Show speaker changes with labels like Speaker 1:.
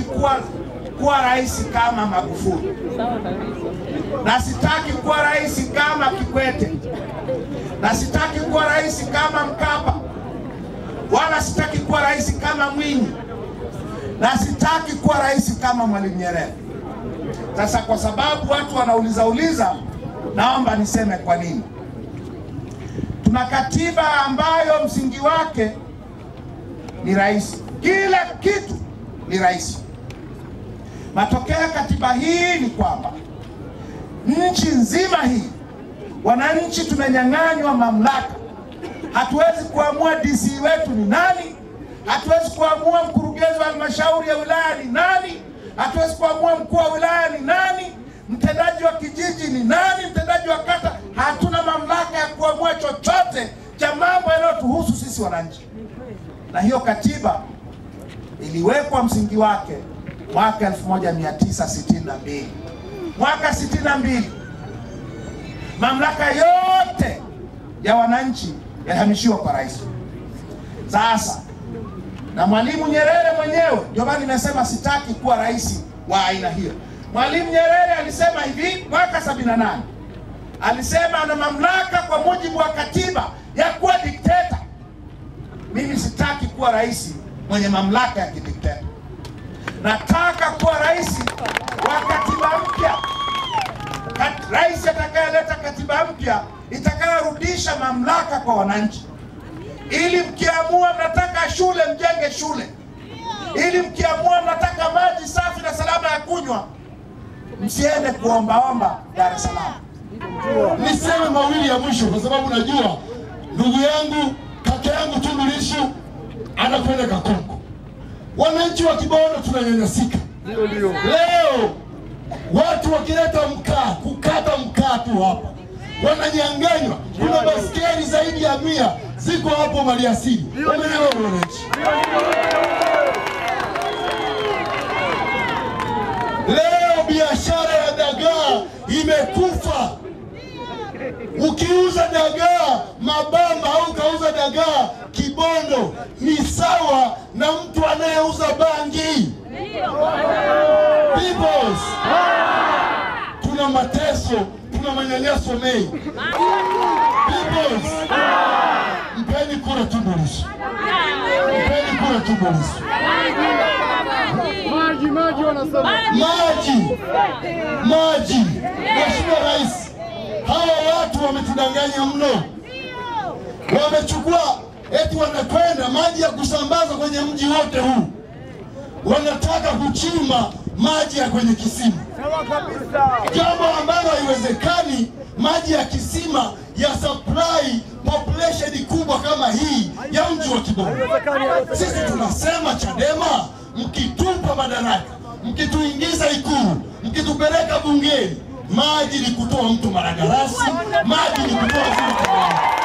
Speaker 1: kuwa kuwa rais kama Magufuli, na sitaki kuwa rais kama Kikwete, na sitaki kuwa rais kama Mkapa, wala sitaki kuwa rais kama Mwinyi, na sitaki kuwa rais kama Mwalimu Nyerere. Sasa kwa sababu watu wanauliza uliza, naomba niseme kwa nini. Tuna katiba ambayo msingi wake ni rais, kila kitu ni rais. Matokeo ya katiba hii ni kwamba nchi nzima hii wananchi tumenyang'anywa mamlaka. Hatuwezi kuamua DC wetu ni nani, hatuwezi kuamua mkurugenzi wa halmashauri ya wilaya ni nani, hatuwezi kuamua mkuu wa wilaya ni nani, mtendaji wa kijiji ni nani, mtendaji wa kata. Hatuna mamlaka ya kuamua chochote cha mambo yanayotuhusu sisi wananchi, na hiyo katiba iliwekwa msingi wake mwaka 1962 mwaka 62 mamlaka yote ya wananchi yalihamishiwa kwa rais. Sasa na Mwalimu Nyerere mwenyewe, ndio maana nimesema sitaki kuwa rais wa aina hiyo. Mwalimu Nyerere alisema hivi mwaka 78 alisema ana mamlaka kwa mujibu wa katiba ya kuwa dikteta. Mimi sitaki kuwa rais mwenye mamlaka ya kidikteta. Nataka kuwa rais wa katiba mpya, rais atakayeleta katiba mpya itakayorudisha mamlaka kwa wananchi, ili mkiamua mnataka shule mjenge shule, ili mkiamua mnataka maji safi na salama ya kunywa msiende kuombaomba Dar es Salaam.
Speaker 2: Niseme mawili ya mwisho, kwa sababu najua ndugu yangu kaka yangu Tundu Lissu anakwenda Kakonko. Wananchi wa Kibondo tunanyanyasika. Leo, watu wakileta mkaa kukata mkaa tu hapa. Wananyanganywa. Kuna baskeli zaidi ya mia. Ziko hapo maliasili, wameelewa wananchi. Leo biashara ya dagaa imekufa. Ukiuza dagaa Mabamba Kibondo ni sawa na mtu anayeuza bangi. Peoples, tuna mateso, tuna manyanyaso mengi. Peoples, mpeni kura Tundu Lissu, mpeni kura Tundu Lissu.
Speaker 3: Maji maji wanasema.
Speaker 2: Maji, maji. Mheshimiwa Rais, hawa watu wametudanganya mno, wamechukua eti wanakwenda maji ya kusambaza kwenye mji wote huu, wanataka kuchimba maji ya kwenye kisima, jambo ambalo haiwezekani. Maji ya kisima ya supply population kubwa kama hii ya mji wa Kibondo. Sisi tunasema Chadema, mkitupa madaraka, mkituingiza Ikulu, mkitupeleka bungeni, maji ni kutoa mtu Maragarasi, maji ni kutoa